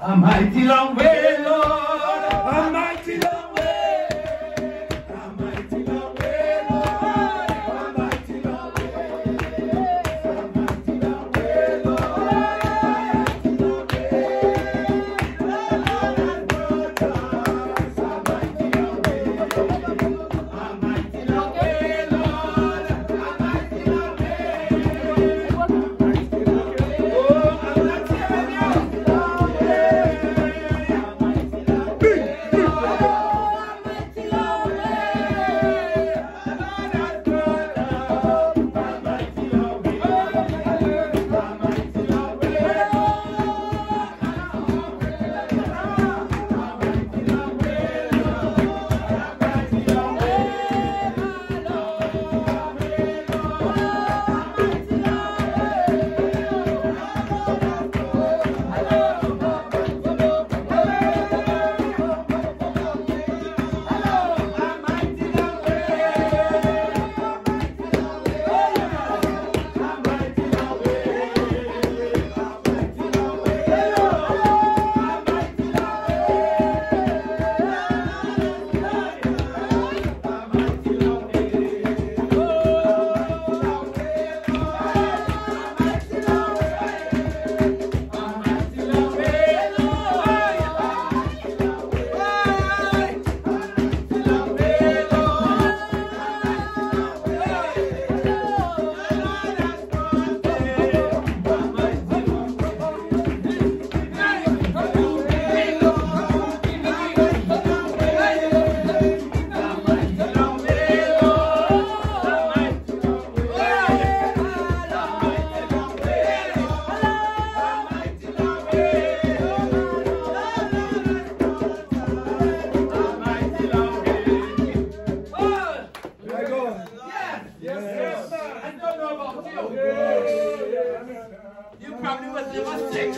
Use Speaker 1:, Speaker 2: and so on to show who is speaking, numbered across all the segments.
Speaker 1: A mighty long way, Lord. A mighty long way. A mighty long way. A mighty long way. A mighty long way, a mighty long way. Yes. Yes sir! I don't know about you. You probably was never sick.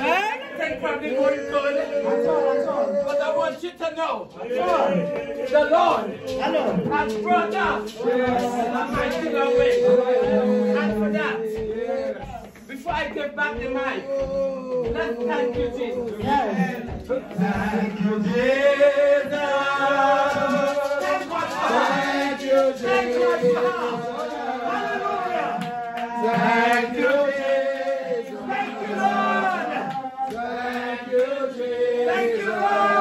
Speaker 1: Everything probably going good. But I want you to know the Lord has brought us a mighty long way. And for that, before I give back the mic, let's thank you, Jesus. Thank you, Jesus. Thank you, Jesus. Thank you, Lord. Thank you, Jesus. Thank you, Lord.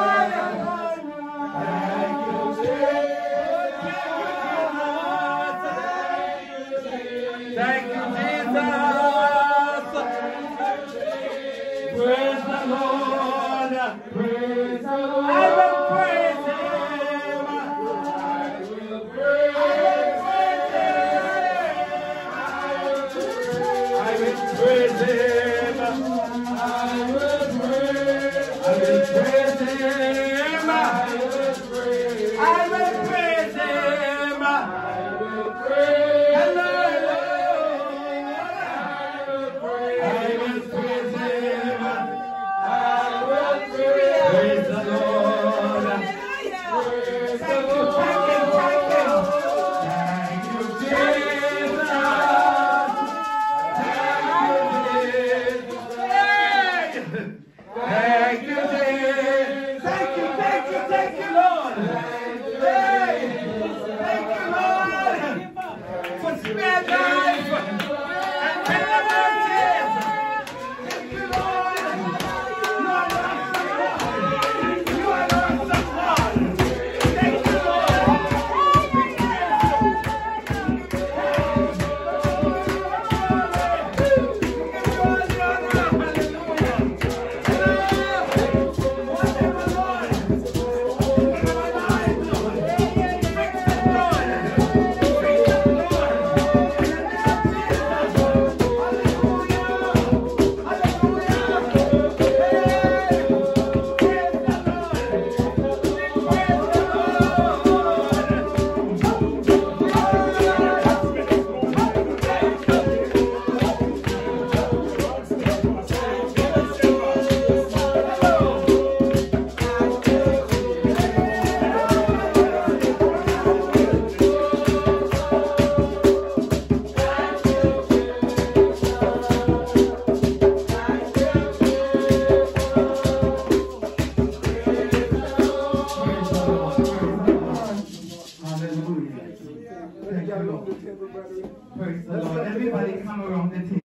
Speaker 1: Jai
Speaker 2: Praise the Lord. Everybody come around the table.